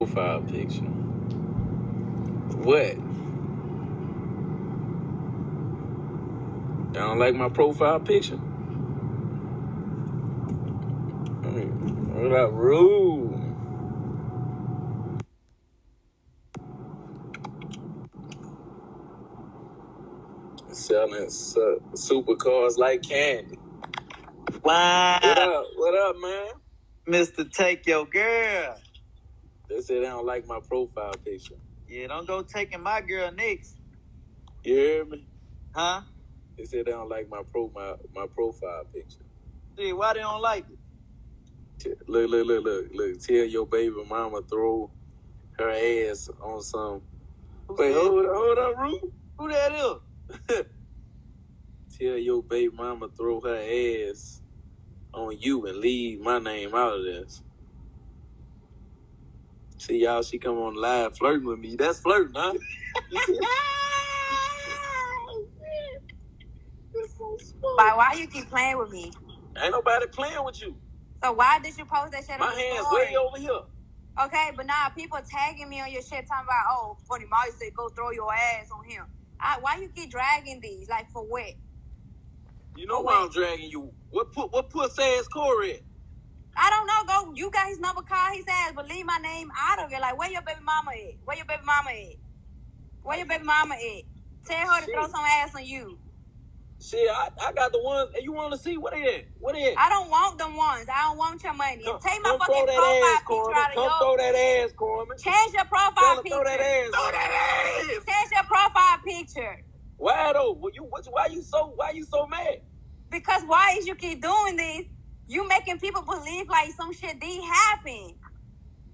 profile picture. What? I don't like my profile picture. What up, rude? Selling su- supercars like candy. Wow. What up? What up, man? Mr. Take Your Girl. They said they don't like my profile picture. Yeah, don't go taking my girl next. You hear me? Huh? They said they don't like my pro my, my profile picture. See, why they don't like it? Look, look, look, look, look. Tell your baby mama throw her ass on some. Who Wait, hold up, hold up, Rue. Who that is? Tell your baby mama throw her ass on you and leave my name out of this. See y'all, she come on live flirting with me. That's flirting, huh? You Why, why you keep playing with me? Ain't nobody playing with you. So why did you post that shit My on your hands story? way over here. Okay, but now people tagging me on your shit talking about, oh, funny Molly said go throw your ass on him. I, why you keep dragging these? Like for what? You know Oh, why I'm dragging you. What put what pussy ass Corey at? I don't know. Go. You got his number. Call his ass, but leave my name out of it. Like where your baby mama at? Where your baby mama at? Where your baby mama at? Tell her to Shit. throw some ass on you. Shit, I, I got the ones. You want to see what they at? What they at? I don't want them ones. I don't want your money. Come, Take my come fucking throw that profile ass, picture Carmen. out of Come your. throw that ass, Carmen. Change your Tell profile her picture. throw that ass. Throw that ass. Change your profile picture. Why though? Well, you what, why you so why you so mad? Because why is you keep doing this? You making people believe like some shit did happen.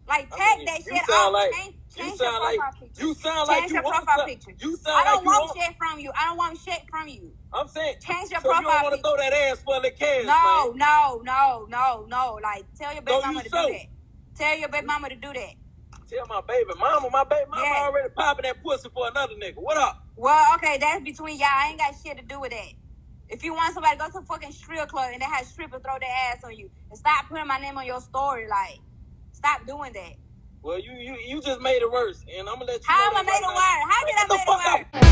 Like I take mean, that you shit sound off. like- change You sound your like profile picture. you sound like Change you your profile some- picture. You sound I don't like you want want. shit from you. I don't want shit from you. I'm saying Change your so you don't want to throw that ass for the cash, No, man. no, no, no, no. Like tell your baby So you mama to so. do that. Tell your baby mama to do that. Tell my baby mama, my baby mama Yeah. already popping that pussy for another nigga. What up? Well, okay, that's between y'all. I ain't got shit to do with that. If you want somebody to go to a fucking strip club and they have strippers throw their ass on you, and stop putting my name on your story, like, stop doing that. Well, you you you just made it worse, and I'm gonna let you. How know am I made it worse? How did I make it worse?